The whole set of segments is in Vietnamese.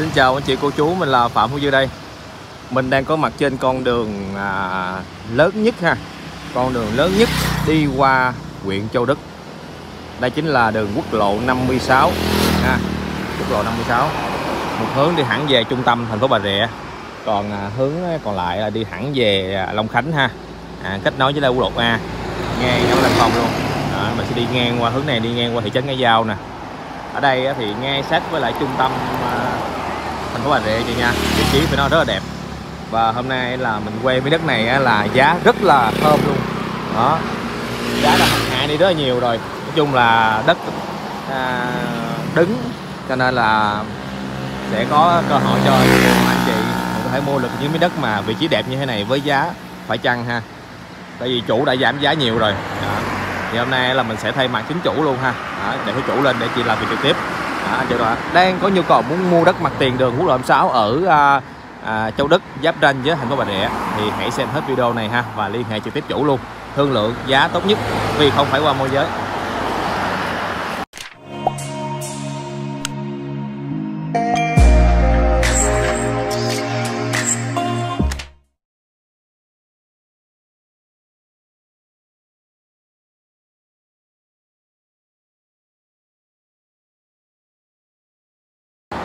Xin chào anh chị cô chú, mình là Phạm Hữu Dư đây. Mình đang có mặt trên con đường à, lớn nhất ha. Con đường lớn nhất đi qua huyện Châu Đức. Đây chính là đường quốc lộ 56 ha. Quốc lộ 56 Một hướng đi hẳn về trung tâm thành phố Bà Rịa. Còn à, hướng còn lại là đi hẳn về à, Long Khánh ha. À, Kết nối với đây quốc lộ A. Ngang giống lâm Phong luôn. Đó, Mình sẽ đi ngang qua hướng này, đi ngang qua thị trấn Cái Giao nè. Ở đây thì ngay sát với lại trung tâm à, thành phố Bà Rịa chị nha. Vị trí của nó rất là đẹp. Và hôm nay là mình quay với đất này là giá rất là thơm luôn. Đó. Giá đã hạ đi rất là nhiều rồi. Nói chung là đất à, đứng cho nên là sẽ có cơ hội cho anh chị có thể mua được những miếng đất mà vị trí đẹp như thế này với giá phải chăng ha? Tại vì chủ đã giảm giá nhiều rồi. Đó. thì hôm nay là mình sẽ thay mặt chính chủ luôn ha. Đó, để cái chủ lên để chị làm việc trực tiếp. À, đó, anh đang có nhu cầu muốn mua đất mặt tiền đường quốc lộ 6 ở à, à, Châu Đức giáp ranh với thành phố Bà Rịa thì hãy xem hết video này ha và liên hệ trực tiếp chủ luôn. Thương lượng giá tốt nhất vì không phải qua môi giới.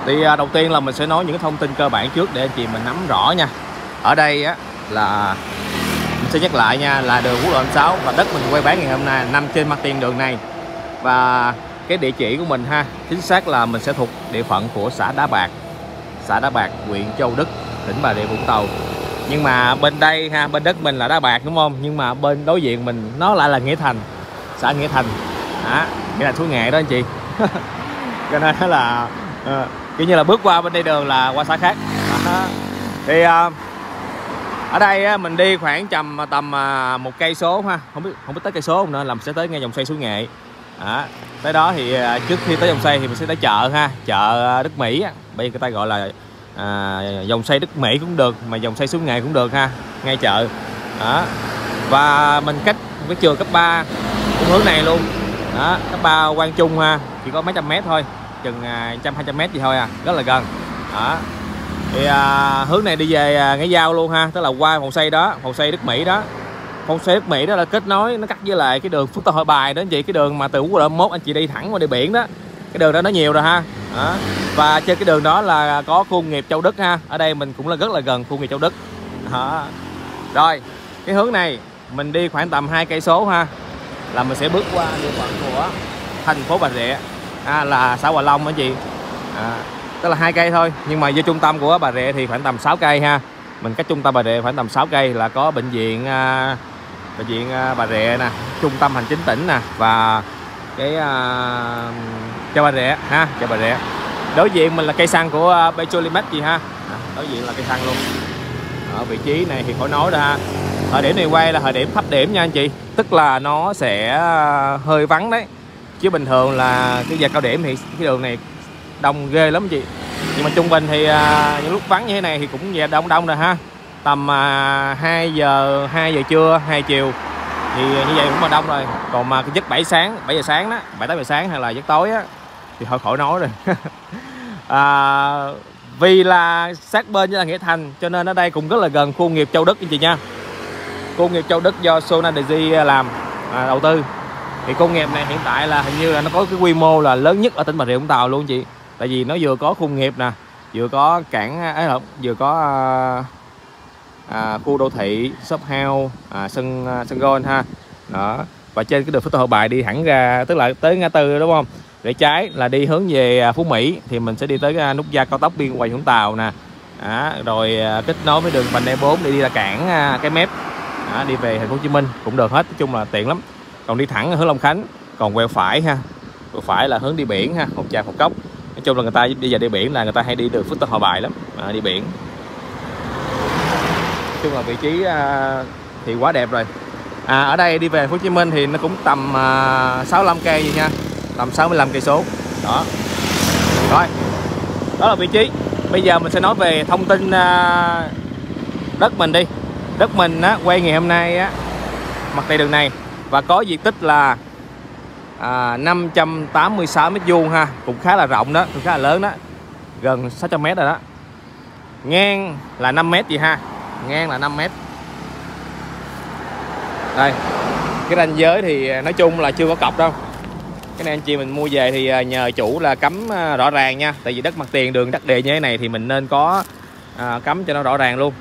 Thì à, đầu tiên là mình sẽ nói những thông tin cơ bản trước để anh chị mình nắm rõ nha. Ở đây á là mình sẽ nhắc lại nha là đường quốc lộ 6 và đất mình quay bán ngày hôm nay nằm trên mặt tiền đường này. Và cái địa chỉ của mình ha chính xác là mình sẽ thuộc địa phận của xã Đá Bạc xã Đá Bạc huyện Châu Đức tỉnh Bà Rịa Vũng Tàu. Nhưng mà bên đây ha bên đất mình là Đá Bạc đúng không? Nhưng mà bên đối diện mình nó lại là Nghĩa Thành xã Nghĩa Thành. Đó, nghĩa là Thú Nghệ đó anh chị. Cho nên là uh, kiểu như là bước qua bên đây đường là qua xã khác. Đó. thì uh, ở đây mình đi khoảng tầm tầm uh, một cây số ha. Không biết không biết tới cây số không nữa làm sẽ tới ngay dòng xoay suối nghệ. Đó. tới đó thì uh, trước khi tới dòng xoay thì mình sẽ tới chợ ha. Chợ Đức Mỹ bây giờ người ta gọi là à, dòng xoay Đức Mỹ cũng được mà dòng xoay suối nghệ cũng được ha. Ngay chợ. Đó. Và mình cách một cái trường cấp 3 cũng hướng này luôn. Đó. Cấp 3 Quang Trung ha. Chỉ có mấy trăm mét thôi chừng à, trăm hai trăm mét gì thôi à rất là gần. Đó. Thì à, hướng này đi về à, ngay giao luôn ha tức là qua phòng xây đó phòng xây Đức Mỹ đó. Phòng xây Đức Mỹ đó là kết nối nó cắt với lại cái đường Phước Tân Hội Bài đó anh chị cái đường mà từ quốc lộ mốt anh chị đi thẳng qua đi biển đó. Cái đường đó nó nhiều rồi ha. Đó. và trên cái đường đó là có khu nghiệp Châu Đức ha ở đây mình cũng là rất là gần khu nghiệp Châu Đức. Đó. rồi cái hướng này mình đi khoảng tầm hai cây số ha là mình sẽ bước qua địa phận của thành phố Bà Rịa à, là xã Hòa Long đó chị? À, tức là hai cây thôi. Nhưng mà vô trung tâm của Bà Rịa thì khoảng tầm 6 cây ha. Mình cách trung tâm Bà Rịa khoảng tầm 6 cây là có bệnh viện à, bệnh viện à, Bà Rịa nè trung tâm hành chính tỉnh nè và cái à, chợ Bà Rịa ha chợ Bà Rịa. Đối diện mình là cây xăng của à, Petrolimex gì ha. À, đối diện là cây xăng luôn. Ở vị trí này thì khỏi nói ra ha. Thời điểm này quay là thời điểm thấp điểm nha anh chị. Tức là nó sẽ à, hơi vắng đấy chứ bình thường là cái giờ cao điểm thì cái đường này đông ghê lắm chị. Nhưng mà trung bình thì à, những lúc vắng như thế này thì cũng về đông đông rồi ha. Tầm à, 2 giờ 2 giờ trưa 2 chiều thì như vậy cũng là đông rồi. Còn mà cái giấc 7 sáng 7 giờ sáng đó 7 8 giờ sáng hay là giấc tối á thì thôi khỏi nói rồi. À, vì là sát bên với là Nghĩa Thành cho nên ở đây cũng rất là gần khu nghiệp Châu Đức anh chị nha. Khu nghiệp Châu Đức do Sonadeji làm à, đầu tư thì công nghiệp này hiện tại là hình như là nó có cái quy mô là lớn nhất ở tỉnh Bà Rịa Vũng Tàu luôn chị. Tại vì nó vừa có khu nghiệp nè vừa có cảng ấy không vừa có à, à, khu đô thị shop house à, sân à, sân golf ha. Đó và trên cái đường Phước Tân hậu Bài đi hẳn ra tức là tới ngã tư đúng không? Để trái là đi hướng về à, Phú Mỹ thì mình sẽ đi tới à, nút giao cao tốc biên hòa Vũng Tàu nè. Đó, rồi kết nối với đường vành đai 4 để đi ra cảng cái mép. Đó, đi về thành phố Hồ Chí Minh cũng được hết nói chung là tiện lắm còn đi thẳng hướng Long Khánh còn quẹo phải ha. Quẹo phải là hướng đi biển ha một trà một cốc. Nói chung là người ta đi giờ đi biển là người ta hay đi đường Phước Tân Hòa Bài lắm à, đi biển. Nói chung là vị trí à, thì quá đẹp rồi. À, ở đây đi về Hồ Chí Minh thì nó cũng tầm à, 65 cây gì nha tầm 65 cây số. Đó. Rồi. Đó là vị trí. Bây giờ mình sẽ nói về thông tin à, đất mình đi. Đất mình á, quay ngày hôm nay á mặt tay đường này và có diện tích là à, 586 mét vuông ha. Cũng khá là rộng đó cũng khá là lớn đó. Gần 600 mét rồi đó. Ngang là 5 mét gì ha. Ngang là 5 mét. Đây cái ranh giới thì à, nói chung là chưa có cọc đâu. Cái này anh chị mình mua về thì à, nhờ chủ là cấm à, rõ ràng nha. Tại vì đất mặt tiền đường đất đề như thế này thì mình nên có à, cấm cho nó rõ ràng luôn.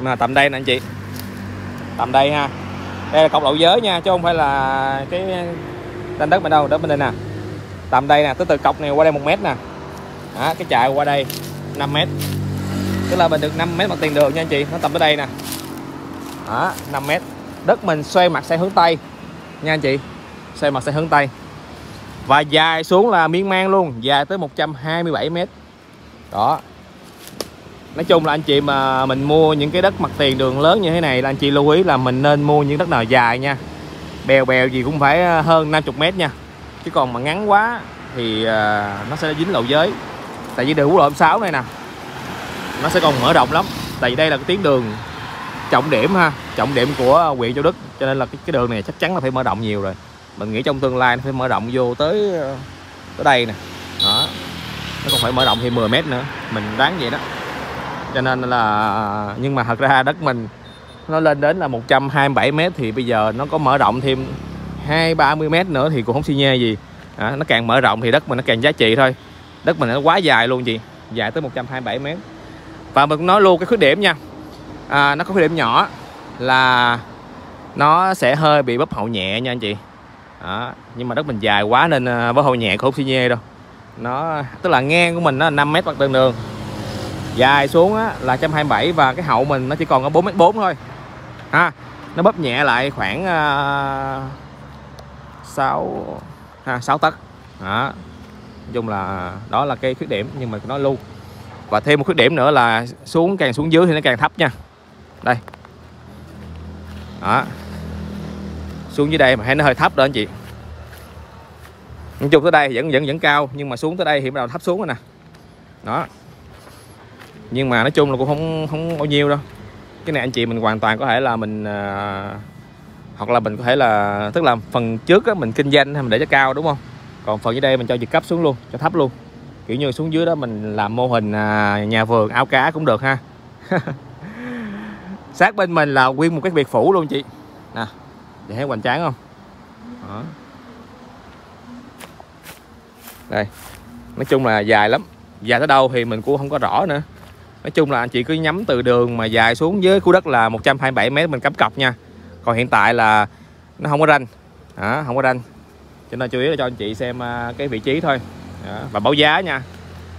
Mà tầm đây nè anh chị. Tầm đây ha đây là cọc lậu giới nha chứ không phải là cái đánh đất bên đâu. Đất bên đây nè. Tầm đây nè tới từ cọc này qua đây một mét nè. Đó, cái chạy qua đây 5 mét. Tức là mình được 5 mét mặt tiền đường nha anh chị. Nó tầm tới đây nè. Đó 5 mét. Đất mình xoay mặt sang hướng tây nha anh chị. Xoay mặt sang hướng tây. Và dài xuống là miên man luôn dài tới 127 mét. Đó nói chung là anh chị mà mình mua những cái đất mặt tiền đường lớn như thế này là anh chị lưu ý là mình nên mua những đất nào dài nha. Bèo bèo gì cũng phải ờ, hơn 50 mét nha. Chứ còn mà ngắn quá thì ờ, nó sẽ dính lộ giới. Tại vì đường quốc lộ 6 này nè nó sẽ còn mở rộng lắm. Tại vì đây là cái tuyến đường trọng điểm ha trọng điểm của huyện Châu Đức. Cho nên là cái, cái đường này chắc chắn là phải mở rộng nhiều rồi. Mình nghĩ trong tương lai nó phải mở rộng vô tới ờ, tới đây nè. Đó nó còn phải mở rộng thêm 10 mét nữa. Mình đoán vậy đó cho nên là nhưng mà thật ra đất mình nó lên đến là 127 mét thì bây giờ nó có mở rộng thêm hai ba mươi mét nữa thì cũng không xi nhê gì. À, nó càng mở rộng thì đất mình nó càng giá trị thôi. Đất mình nó quá dài luôn chị dài tới 127 mét. Và mình cũng nói luôn cái khuyết điểm nha. À, nó có khuyết điểm nhỏ là nó sẽ hơi bị bóp hậu nhẹ nha anh chị. À, nhưng mà đất mình dài quá nên à, bấp bóp hậu nhẹ không xi nhê đâu. Nó tức là ngang của mình nó 5 mét mặt đường đường dài xuống á, là 127 và cái hậu mình nó chỉ còn có 4 mét 4 thôi. Ha nó bóp nhẹ lại khoảng à, uh, 6 ha 6 tấc. Đó nói chung là đó là cái khuyết điểm nhưng mà nó lưu. Và thêm một khuyết điểm nữa là xuống càng xuống dưới thì nó càng thấp nha. Đây. Đó. Xuống dưới đây mà thấy nó hơi thấp đó anh chị. Nói chung tới đây vẫn vẫn vẫn cao nhưng mà xuống tới đây thì bắt đầu thấp xuống rồi nè. Đó nhưng mà nói chung là cũng không không bao nhiêu đâu. Cái này anh chị mình hoàn toàn có thể là mình à, hoặc là mình có thể là tức là phần trước á, mình kinh doanh hay mình để cho cao đúng không? Còn phần dưới đây mình cho dịch cấp xuống luôn cho thấp luôn. Kiểu như xuống dưới đó mình làm mô hình à, nhà vườn áo cá cũng được ha. Sát bên mình là nguyên một cái biệt phủ luôn chị. Nè để thấy hoành tráng không? Đó. đây. Nói chung là dài lắm. Dài tới đâu thì mình cũng không có rõ nữa nói chung là anh chị cứ nhắm từ đường mà dài xuống dưới khu đất là 127 m mình cắm cọc nha. Còn hiện tại là nó không có ranh. Đó, không có ranh. Cho nên chủ yếu là cho anh chị xem à, cái vị trí thôi. Đó, và báo giá nha.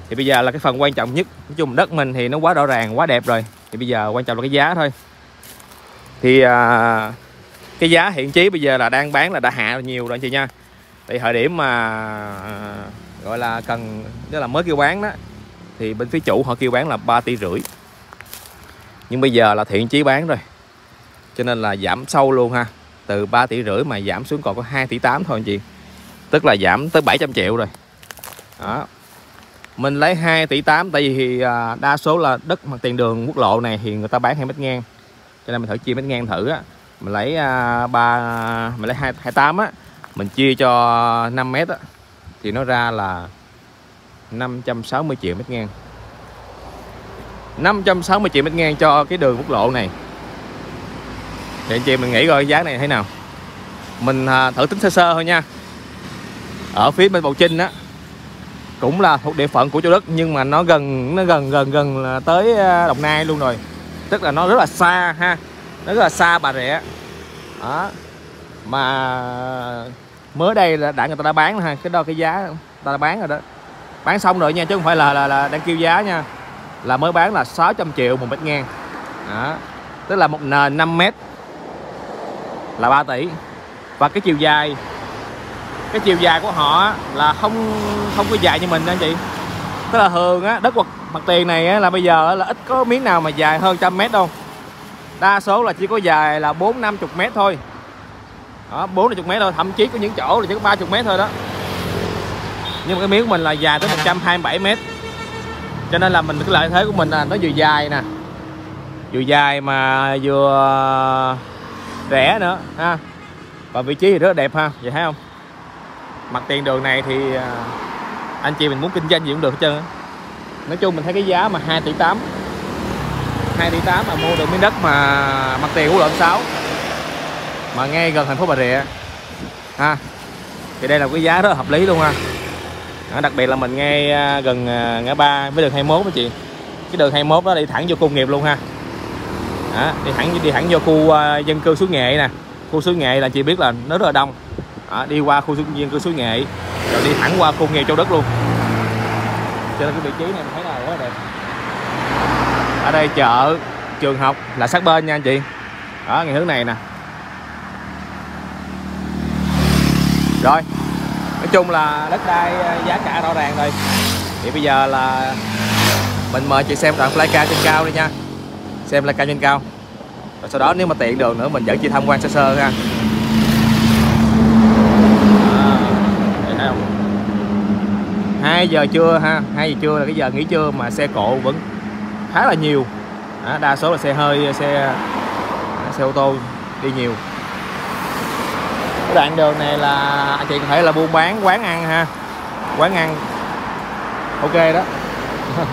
Thì bây giờ là cái phần quan trọng nhất. Nói chung đất mình thì nó quá rõ ràng quá đẹp rồi. Thì bây giờ quan trọng là cái giá thôi. Thì à, cái giá hiện chí bây giờ là đang bán là đã hạ nhiều rồi anh chị nha. Tại thời điểm mà à, gọi là cần tức là mới kêu bán đó thì bên phía chủ họ kêu bán là 3 tỷ rưỡi. Nhưng bây giờ là thiện chí bán rồi. Cho nên là giảm sâu luôn ha. Từ 3 tỷ rưỡi mà giảm xuống còn có 2 tỷ 8 thôi anh chị tức là giảm tới 700 triệu rồi. Đó. Mình lấy 2 tỷ 8 tại vì à, đa số là đất mặt tiền đường quốc lộ này thì người ta bán 2 mét ngang. Cho nên mình thử chia mét ngang thử á. Mình lấy à, ba, mình lấy 2 28 á. Mình chia cho 5 mét á. Thì nó ra là 560 triệu mét ngang. 560 triệu mét ngang cho cái đường quốc lộ này. Thì anh chị mình nghĩ coi giá này thế nào. Mình à, thử tính sơ sơ thôi nha. Ở phía bên Bầu Trinh á, cũng là thuộc địa phận của Châu Đức, nhưng mà nó gần nó gần gần gần là tới à, Đồng Nai luôn rồi. Tức là nó rất là xa ha, nó rất là xa Bà Rịa. Đó. Mà mới đây là đã người ta đã bán ha, cái đó, cái giá người ta đã bán rồi đó bán xong rồi nha chứ không phải là là, là đang kêu giá nha. Là mới bán là 600 triệu một mét ngang. Đó. tức là một nền 5 mét là 3 tỷ. Và cái chiều dài cái chiều dài của họ là không không có dài như mình anh chị. Tức là thường á đất mặt, mặt tiền này á, là bây giờ là ít có miếng nào mà dài hơn trăm mét đâu. Đa số là chỉ có dài là bốn năm chục mét thôi. Đó bốn chục mét thôi thậm chí có những chỗ là chỉ có ba chục mét thôi đó nhưng mà cái miếng của mình là dài tới 127 mét. Cho nên là mình, cái lợi thế của mình là nó vừa dài nè. Vừa dài mà vừa ờ, rẻ nữa, ha. Và vị trí thì rất là đẹp ha, vậy thấy không? Mặt tiền đường này thì ờ, anh chị mình muốn kinh doanh gì cũng được hết trơn nói chung mình thấy cái giá mà 2 tỷ 8 2 tỷ 8 mà mua được miếng đất mà mặt tiền của lộn 6 mà ngay gần thành phố Bà Rịa, ha. Thì đây là cái giá rất là hợp lý luôn ha đặc biệt là mình ngay à, gần à, ngã ba với đường 21 đó chị. Cái đường 21 đó đi thẳng vô công nghiệp luôn ha. Đó, đi thẳng đi thẳng vô khu uh, dân cư suối nghệ nè. Khu suối nghệ là chị biết là nó rất là đông. Đó, đi qua khu dân cư suối nghệ rồi đi thẳng qua khu nghề châu đất luôn. Cho nên cái vị trí này mình thấy là quá đẹp. Ở đây chợ trường học là sát bên nha anh chị. Ở ngày hướng này nè. Rồi chung là đất đai ờ, giá cả rõ ràng rồi. Thì bây giờ là mình mời chị xem đoạn flycam trên cao đi nha. Xem flycam trên cao. Rồi sau đó nếu mà tiện đường nữa mình dẫn chị tham quan sơ sơ ha. À, hai giờ trưa ha hai giờ trưa là cái giờ nghỉ trưa mà xe cộ vẫn khá là nhiều. À, đa số là xe hơi xe xe ô tô đi nhiều đoạn đường này là anh chị có thể là buôn bán quán ăn ha. Quán ăn. Ok đó.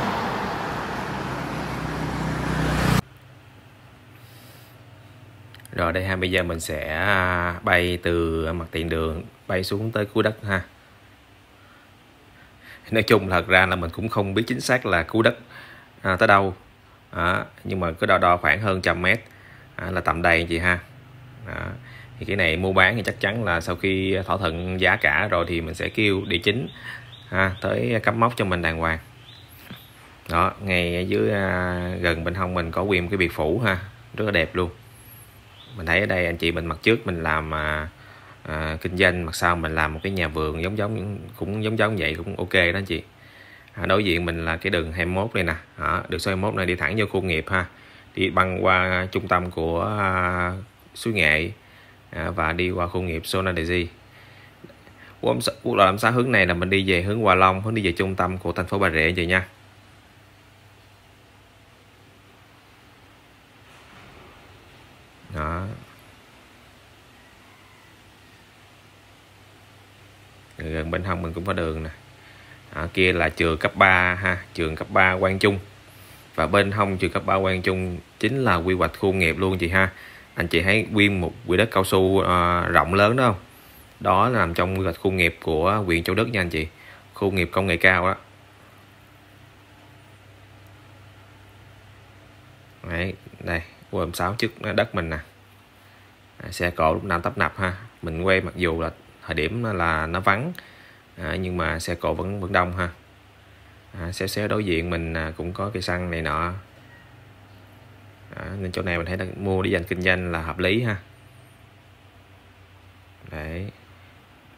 Rồi đây ha bây giờ mình sẽ à, bay từ mặt tiền đường bay xuống tới cuối đất ha. Nói chung thật ra là mình cũng không biết chính xác là cuối đất à, tới đâu. À, nhưng mà cứ đo đo khoảng hơn trăm mét à, là tầm đây chị ha. À, thì cái này mua bán thì chắc chắn là sau khi thỏa thuận giá cả rồi thì mình sẽ kêu địa chính ha, tới cắm mốc cho mình đàng hoàng. Đó ngay dưới à, gần bên hông mình có quyền cái biệt phủ ha rất là đẹp luôn. Mình thấy ở đây anh chị mình mặt trước mình làm à, à, kinh doanh mặt sau mình làm một cái nhà vườn giống giống cũng giống giống vậy cũng ok đó anh chị. À, đối diện mình là cái đường 21 này nè đó, đường số 21 này đi thẳng vô khu nghiệp ha đi băng qua trung tâm của à, suối nghệ à, và đi qua khu nghiệp Sonadeji quốc lộ 56 hướng này là mình đi về hướng Hòa Long hướng đi về trung tâm của thành phố Bà Rịa vậy nha? Đó. Gần bên hông mình cũng có đường nè. Ở kia là trường cấp 3 ha trường cấp 3 Quang Trung. Và bên hông trường cấp 3 Quang Trung chính là quy hoạch khu nghiệp luôn chị ha anh chị thấy nguyên một quỹ đất cao su uh, rộng lớn đó không? Đó là nằm trong quy hoạch khu nghiệp của huyện Châu Đức nha anh chị. Khu nghiệp công nghệ cao đó. Đấy, đây quận 6 trước đất mình nè. À, xe cộ lúc nào tấp nập ha. Mình quay mặc dù là thời điểm là nó vắng à, nhưng mà xe cộ vẫn vẫn đông ha. À, xe xe đối diện mình à, cũng có cây xăng này nọ nên chỗ này mình thấy là mua để dành kinh doanh là hợp lý ha. Đấy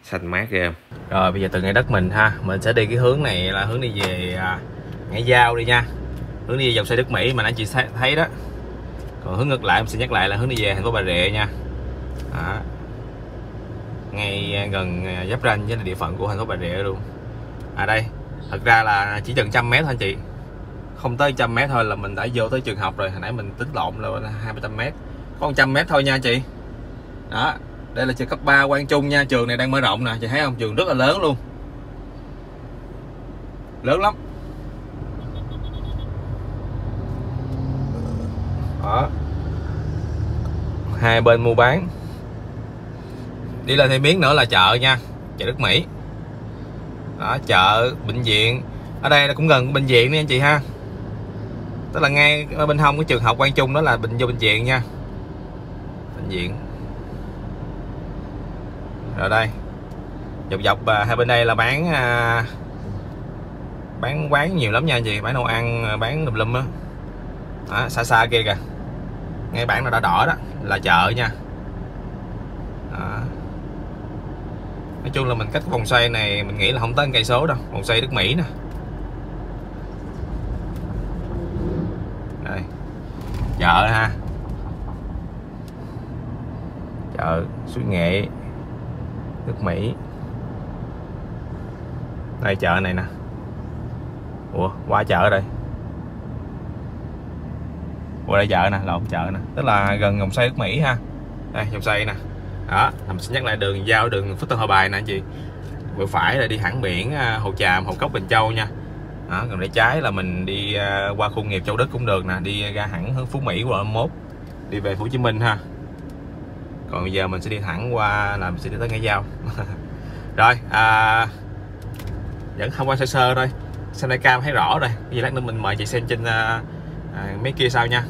xanh mát ghê rồi, bây giờ từ ngay đất mình ha. Mình sẽ đi cái hướng này là hướng đi về à, ngã giao đi nha. Hướng đi về dòng xe Đức Mỹ mà anh chị thấy đó. Còn hướng ngược lại, mình sẽ nhắc lại là hướng đi về thành phố Bà Rịa nha. Đó. ngay à, gần à, giáp ranh với địa phận của thành phố Bà Rịa luôn. À đây, thật ra là chỉ chừng trăm mét thôi anh chị không tới trăm mét thôi là mình đã vô tới trường học rồi. Hồi nãy mình tính lộn là hai trăm mét. Có trăm mét thôi nha chị. Đó đây là trường cấp 3 Quang Trung nha. Trường này đang mở rộng nè. Chị thấy không? Trường rất là lớn luôn. Lớn lắm. Đó. Hai bên mua bán. Đi lên thêm miếng nữa là chợ nha. Chợ Đức Mỹ. Đó, chợ bệnh viện. Ở đây nó cũng gần bệnh viện nha anh chị ha tức là ngay bên hông cái trường học Quang Trung đó là bệnh vô bệnh viện nha. Bệnh viện. Rồi đây. Dọc dọc à, hai bên đây là bán à, bán quán nhiều lắm nha anh chị. Bán đồ ăn à, bán lùm lum á. Đó, xa xa kia kìa. Ngay bảng nó đỏ đỏ đó là chợ nha. Đó. nói chung là mình cách vòng xoay này mình nghĩ là không tới cây số đâu. Vòng xoay Đức Mỹ nè. Đây. Chợ ha. Chợ suối nghệ, nước Mỹ. Đây chợ này nè. Ủa, qua chợ đây qua đây chợ nè lộn chợ nè. Tức là gần dòng xoay nước Mỹ ha. Đây, dòng xoay nè. Đó làm xin nhắc lại đường, giao đường Phước Tân Hòa Bài nè anh chị. Vừa phải là đi thẳng biển à, Hồ Tràm, Hồ Cốc, Bình Châu nha đó, còn để trái là mình đi uh, qua khu nghiệp Châu Đức cũng được nè đi ra hẳn hướng Phú Mỹ quận 21 đi về Hồ Chí Minh ha. Còn bây giờ mình sẽ đi thẳng qua là mình sẽ đi tới Ngãi Giao. Rồi à, vẫn không qua sơ sơ thôi. Xem đây cam thấy rõ rồi bây giờ lát nữa mình mời chị xem trên uh, à, mấy kia sau nha.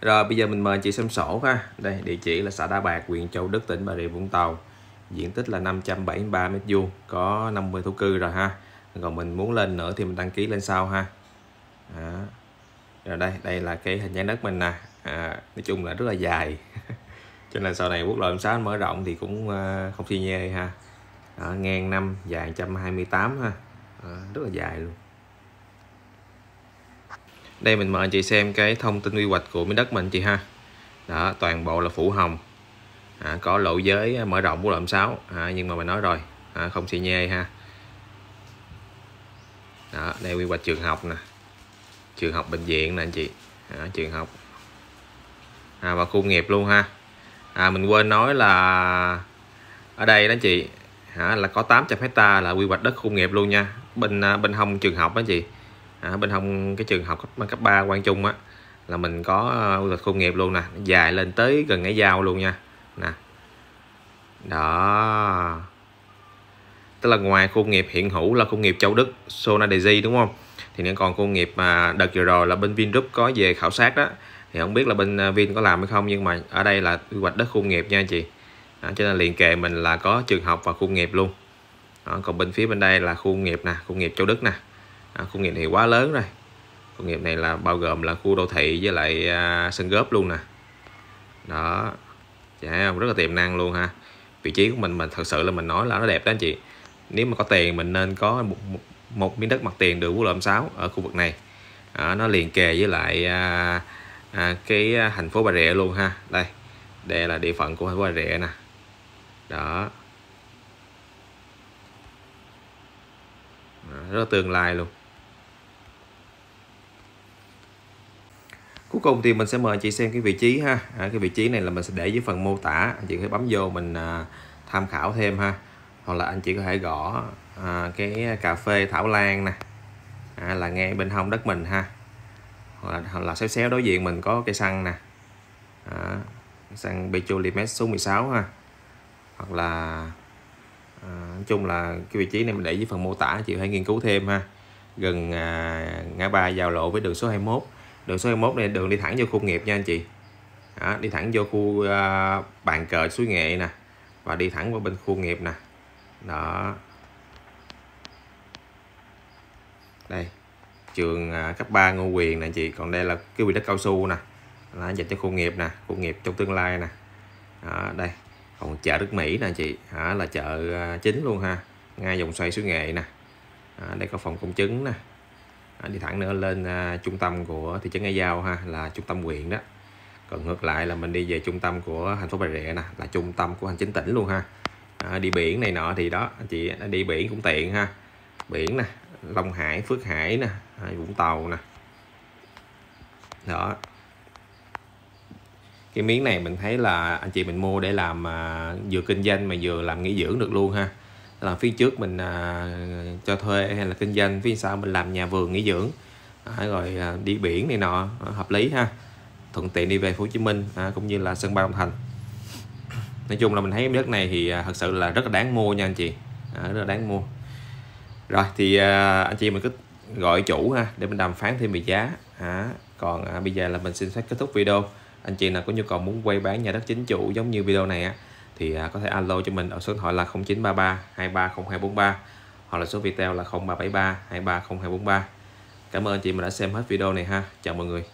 Rồi bây giờ mình mời chị xem sổ ha. Đây địa chỉ là xã Đa Bạc huyện Châu Đức tỉnh Bà Rịa Vũng Tàu. Diện tích là 573 m2 có 50 thổ cư rồi ha còn mình muốn lên nữa thì mình đăng ký lên sau ha. Đó. rồi đây đây là cái hình dáng đất mình nè. À, nói chung là rất là dài. Cho nên sau này quốc lộ 6 mở rộng thì cũng à, không xi nhê ha. Đó, ngang năm dài 128 ha. À, rất là dài luôn. Đây mình mời chị xem cái thông tin quy hoạch của miếng đất mình chị ha. Đó toàn bộ là phủ hồng. À, có lộ giới mở rộng quốc lộ 6 à, nhưng mà mình nói rồi. À, không xi nhê ha đó đây quy hoạch trường học nè. Trường học bệnh viện nè anh chị. Đó, trường học. À, và khu nghiệp luôn ha. À, mình quên nói là ở đây đó chị. À, là có 800 hecta là quy hoạch đất khu nghiệp luôn nha. Bên à, bên hông trường học đó chị. À, bên hông cái trường học cấp, cấp 3 Quang Trung á là mình có à, quy hoạch khu nghiệp luôn nè. Dài lên tới gần ngã giao luôn nha. Nè. Đó tức là ngoài khu nghiệp hiện hữu là khu nghiệp Châu Đức Sonadeji đúng không? Thì nên còn khu nghiệp mà đợt vừa rồi là bên Vingroup có về khảo sát đó. Thì không biết là bên ờ, Vin có làm hay không nhưng mà ở đây là quy hoạch đất khu nghiệp nha anh chị. Đó, cho nên liền kề mình là có trường học và khu nghiệp luôn. Đó, còn bên phía bên đây là khu nghiệp nè khu nghiệp Châu Đức nè. Đó, khu nghiệp này quá lớn rồi. Khu nghiệp này là bao gồm là khu đô thị với lại à, sân góp luôn nè. Đó dạ rất là tiềm năng luôn ha. Vị trí của mình mình thật sự là mình nói là nó đẹp đó anh chị nếu mà có tiền mình nên có một, một, một miếng đất mặt tiền đường quốc lộ 6 ở khu vực này. À, nó liền kề với lại à, à, cái à, thành phố Bà Rịa luôn ha. Đây đây là địa phận của thành phố Bà Rịa nè. Đó. Rất là tương lai luôn. Cuối cùng thì mình sẽ mời chị xem cái vị trí ha. À, cái vị trí này là mình sẽ để dưới phần mô tả. Chị có bấm vô mình à, tham khảo thêm ha hoặc là anh chị có thể gõ à, cái cà phê thảo lan nè. À, là ngay bên hông đất mình ha. Hoặc là, hoặc là xéo xéo đối diện mình có cây xăng nè. À, xăng Petrolimex số 16 ha. Hoặc là à, nói chung là cái vị trí này mình để dưới phần mô tả chị hãy nghiên cứu thêm ha. Gần à, ngã ba giao lộ với đường số 21 đường số 21 này đường đi thẳng vô khu nghiệp nha anh chị. Đó, đi thẳng vô khu à, bàn cờ suối nghệ nè. Và đi thẳng qua bên khu nghiệp nè đó. Đây trường à, cấp 3 Ngô Quyền nè chị. Còn đây là cái quỹ đất cao su nè. Là dành cho khu nghiệp nè khu nghiệp trong tương lai nè. Đó, đây. Còn chợ Đức Mỹ nè chị. Đó, là chợ à, chính luôn ha. Ngay dòng xoay xứ nghệ nè. Đó, đây có phòng công chứng nè. Đó, đi thẳng nữa lên uh, trung tâm của thị trấn Nga Giao ha là trung tâm huyện đó. Còn ngược lại là mình đi về trung tâm của thành phố Bà Rịa nè là trung tâm của hành chính tỉnh luôn ha à, đi biển này nọ thì đó anh chị à, đi biển cũng tiện ha. Biển nè Long Hải Phước Hải nè à, Vũng Tàu nè. Đó. Cái miếng này mình thấy là anh chị mình mua để làm à, vừa kinh doanh mà vừa làm nghỉ dưỡng được luôn ha. Là phía trước mình à, cho thuê hay là kinh doanh phía sau mình làm nhà vườn nghỉ dưỡng. À, rồi à, đi biển này nọ à, hợp lý ha. Thuận tiện đi về Hồ Chí Minh à, cũng như là sân bay Long Thành nói chung là mình thấy đất này thì à, thật sự là rất là đáng mua nha anh chị. À, rất là đáng mua. Rồi thì à, anh chị mình cứ gọi chủ ha để mình đàm phán thêm về giá. À, còn à, bây giờ là mình xin phép kết thúc video. Anh chị nào có nhu cầu muốn quay bán nhà đất chính chủ giống như video này á thì à, có thể alo cho mình ở số điện thoại là 0933 230243 hoặc là số Viettel là 0373 230243 Cảm ơn anh chị mình đã xem hết video này ha. Chào mọi người.